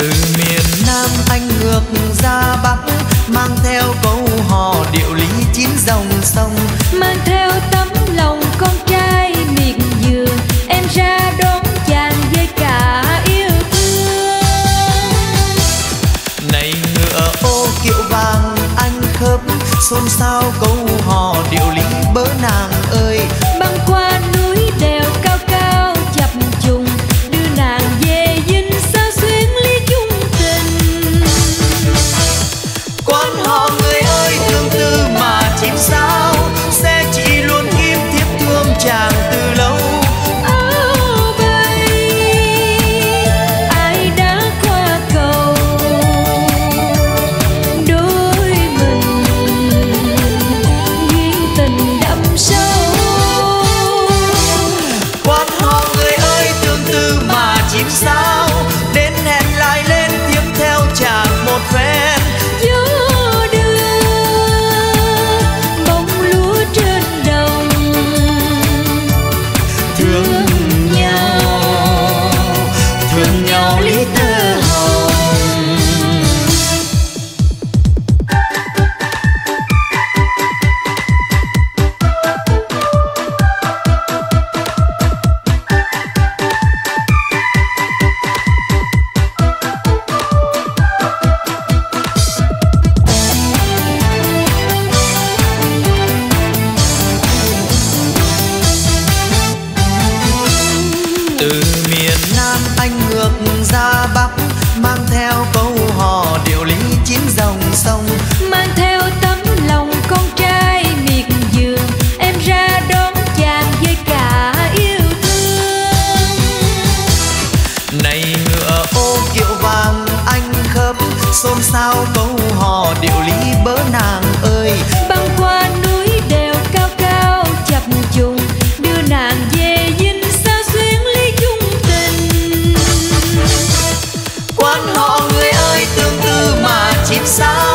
từ miền nam anh ngược ra bắc mang theo câu hò điệu lý chín dòng sông. Mang theo tấm lòng con trai miệt vườn em ra đón chàng với cả yêu thương. Này ngựa ô kiệu vàng anh khớp xôn xao câu hò điệu lý bớ nàng. Thương lý tơ hồng từ nước ra bắc mang theo câu hò điệu lý chín dòng sông. Mang theo tấm lòng con trai miệt vườn em ra đón chàng với cả yêu thương. Này ngựa ô kiệu vàng anh khớp xôn xao câu hò điệu lý bớ nàng ơi. 笑